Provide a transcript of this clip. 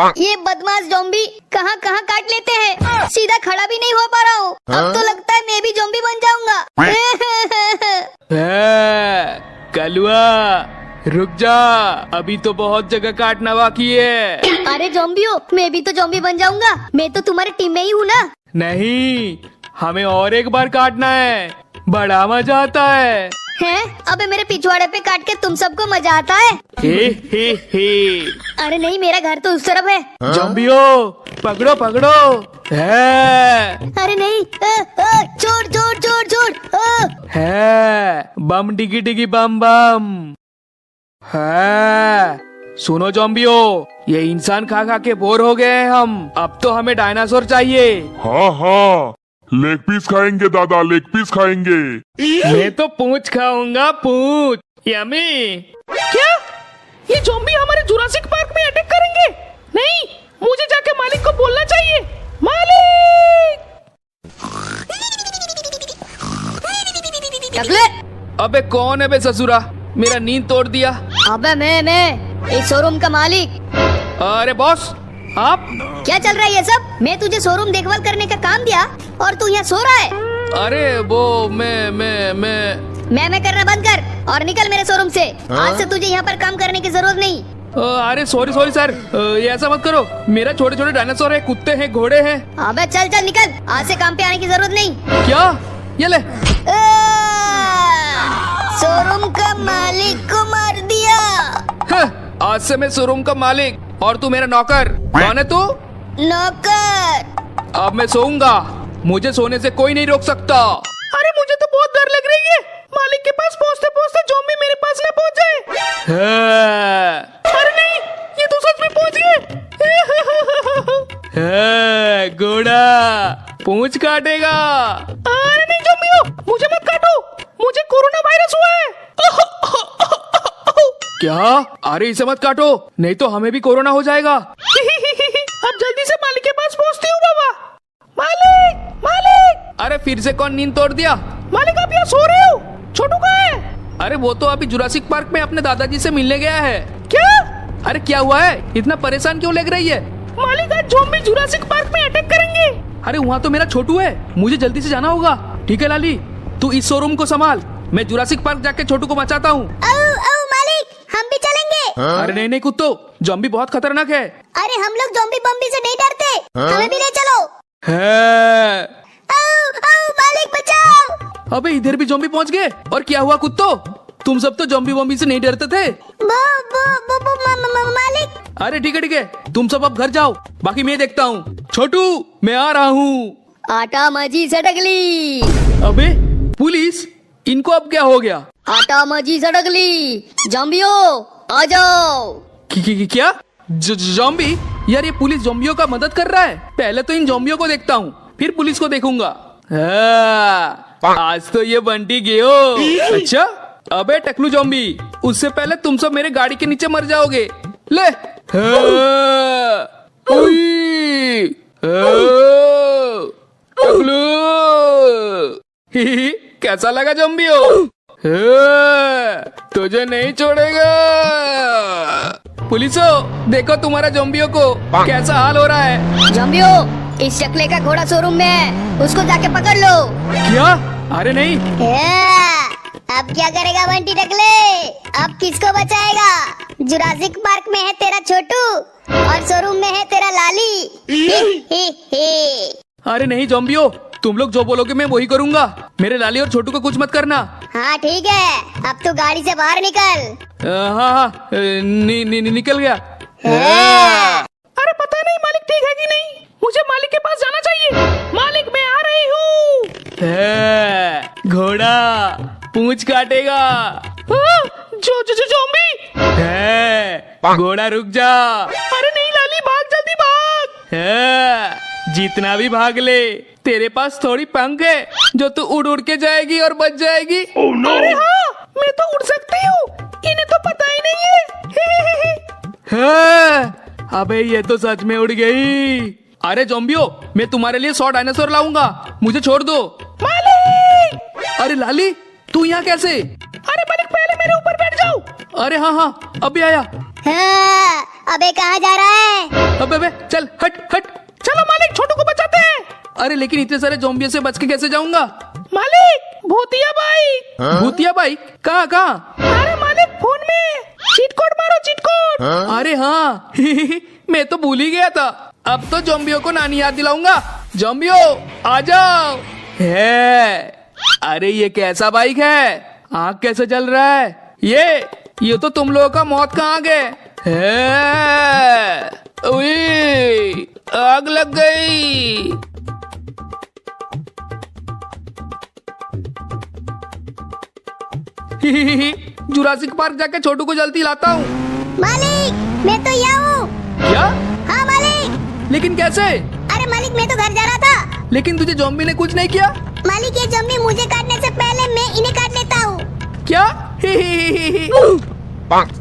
ये बदमाश जोम्बी कहाँ कहाँ काट लेते हैं? सीधा खड़ा भी नहीं हो पा रहा हूँ। अब तो लगता है मैं भी जोम्बी बन जाऊँगा। कलुआ रुक जा। अभी तो बहुत जगह काटना बाकी है। अरे जोम्बियो मैं भी तो जोम्बी बन जाऊँगा। मैं तो तुम्हारी टीम में ही हूँ ना। नहीं हमें और एक बार काटना है। बड़ा मज़ा आता है। हैं? अबे मेरे पिछवाड़े पे काट के तुम सबको मज़ा आता है। हे हे हे। अरे नहीं मेरा घर तो उस तरफ़ है। जम्बियो पकड़ो पकड़ो। है। अरे नहीं छोड़ छोड़ छोड़ छोड़ है। बम डिगी डिगी बम बम। है। सुनो जॉम्बियो ये इंसान खा खा के बोर हो गए हैं हम। अब तो हमें डायनासोर चाहिए। हाँ हाँ। लेग पीस खाएँगे दादा लेग पीस खाएँगे। मैं तो पूछ खाऊँगा पूछ। यमी क्या? ये जोम्बी हमारे जुरासिक पार्क में अटैक करेंगे? नहीं मुझे जाके मालिक को बोलना चाहिए। मालिक! चॉकलेट अबे कौन है बे ससुरा? मेरा नींद तोड़ दिया। अबे मैं मैं। इस शोरूम का मालिक। अरे बॉस आप? क्या चल रहा है ये सब? मैं तुझे शोरूम देखभाल करने का काम दिया और तू यहाँ सो रहा है। अरे वो मैं मैं मैं। मैं मैं करना बंद कर और निकल मेरे शोरूम से। आज से तुझे यहाँ पर काम करने की ज़रूरत नहीं। अरे सॉरी सॉरी सर ये ऐसा मत करो। मेरा छोटे छोटे डायनासोर है कुत्ते हैं घोड़े हैं। अबे चल चल निकल। आज से काम पे आने की ज़रूरत नहीं। क्या? ये ले। शोरूम का मालिक को मार दिया। हाँ, आज से मैं शोरूम का मालिक। और तू मेरा नौकर। कौन है तू? नौकर। अब मैं सोऊँगा। मुझे सोने से कोई नहीं रोक सकता। अरे मुझे तो बहुत डर लग रही है। मालिक के पास पहुँचते पहुँचते जोम्बी मेरे पास न पहुँच जाए। हाँ, अरे नहीं ये तो सच में पहुँच गए। हाँ, घोड़ा। पूंछ काटेगा। अरे नहीं जोम्बियो मुझे मत काटो। मुझे कोरोना वायरस हुआ है। क्या? अरे इसे मत काटो। नहीं तो हमें भी कोरोना हो जाएगा। अब जल्दी से मालिक के पास पहुँचती हूँ बाबा। मालिक मालिक। अरे फिर से कौन नींद तोड़ दिया? मालिक आप यहाँ सो रहे हो? छोटू कहाँ है? अरे वो तो अभी जुरासिक पार्क में अपने दादाजी से मिलने गया है। क्या? अरे क्या हुआ है? इतना परेशान क्यों लग रही है? मालिक आज जोम्बी जुरासिक पार्क में अटैक करेंगे। अरे वहाँ तो मेरा छोटू है। मुझे जल्दी से जाना होगा। ठीक है लाली? तू इस शोरूम को संभाल। मैं जुरासिक पार्क जाके छोटू को बचाता हूँ। चलेंगे अरे नहीं नहीं कुत्तो जॉम्बी बहुत खतरनाक है। अरे हम लोग जोम्बी बम्बी से नहीं डरते। हाँ? हमें भी ले चलो। है। मालिक बचाओ। अबे इधर भी जॉम्बी पहुँच गए। और क्या हुआ कुत्तो? तुम सब तो जॉम्बी बॉम्बी से नहीं डरते थे। बो बो बो बो मा, मा, मा, मालिक। अरे ठीक है ठीक है। तुम सब अब घर जाओ। बाकी मैं देखता हूँ। छोटू मैं आ रहा हूँ। आटा मजी सटकली अबे पुलिस इनको अब क्या हो गया? आटा मजी सटकली जम्बियो आ जाओ। क्या? जॉम्बी यार ये पुलिस जॉम्बियों का मदद कर रहा है। पहले तो इन जॉम्बियों को देखता हूँ फिर पुलिस को देखूँगा। हाँ, आज तो ये बंटी गयो अच्छा अबे टकलू जॉम्बी उससे पहले तुम सब मेरे गाड़ी के नीचे मर जाओगे। ले। हाँ, हाँ, टकलू। ही, ही, कैसा लगा जॉम्बियो हाँ, तुझे नहीं छोड़ेगा। पुलिसो देखो तुम्हारा जोम्बियों को कैसा हाल हो रहा है? जम्बियो इस चकले का घोड़ा शोरूम में है उसको जाके पकड़ लो। क्या? अरे नहीं। हाँ, अब क्या करेगा बंटी टकले? अब किसको बचाएगा? जुरासिक पार्क में है तेरा छोटू और शोरूम में है तेरा लाली। ही, ही, ही। अरे नहीं जोम्बियो तुम लोग जो बोलोगे मैं वही करूँगा। मेरे लाली और छोटू को कुछ मत करना। हाँ ठीक है। अब तू गाड़ी से बाहर निकल। आ, हाँ हाँ। नि, नि, नि, निकल गया। हाँ। अरे पता नहीं मालिक ठीक है कि नहीं। मुझे मालिक के पास जाना चाहिए। मालिक मैं आ रही हूँ। घोड़ा पूछ काटेगा। हाँ, जो जो जो जोम्बी घोड़ा रुक जा। अरे नहीं लाली भाग जल्दी भाग। है, जितना भी भाग ले तेरे पास थोड़ी पंख है जो तू उड़ उड़ के जाएगी और बच जाएगी। Oh, no. अरे हाँ मैं तो उड़ सकती हूँ। इन्हें तो पता ही नहीं है। है, अबे ये तो सच में उड़ गई। अरे जोम्बियो मैं तुम्हारे लिए सौ डायनासोर लाऊँगा। मुझे छोड़ दो। मालिक! अरे लाली तू यहाँ कैसे? अरे मालिक पहले मेरे ऊपर बैठ जाओ। अरे हाँ हाँ अभी आया। हाँ, अबे कहाँ जा रहा है? अबे अबे चल हट हट। अरे लेकिन इतने सारे जोम्बियों से बच के कैसे जाऊँगा? मालिक भूतिया भाई भूतिया भाई कहाँ कहाँ? अरे मालिक फ़ोन में। चीट कोड मारो चीट कोड अरे हाँ। मैं तो भूल ही गया था। अब तो जोम्बियों को नानी याद दिलाऊँगा। जोम्बियो आ जाओ। है। अरे ये कैसा बाइक है? आग कैसे चल रहा है? ये ये तो तुम लोगों का मौत कहाँ गए है। आग लग गई। जुरासिक पार्क जाके छोटू को जल्दी लाता हूँ। मालिक मैं तो यहाँ हूँ। क्या? हाँ मालिक। लेकिन कैसे? अरे मालिक मैं तो घर जा रहा था। लेकिन तुझे जॉम्बी ने कुछ नहीं किया? मालिक ये जॉम्बी मुझे काटने से पहले मैं इन्हें काट लेता हूँ। क्या?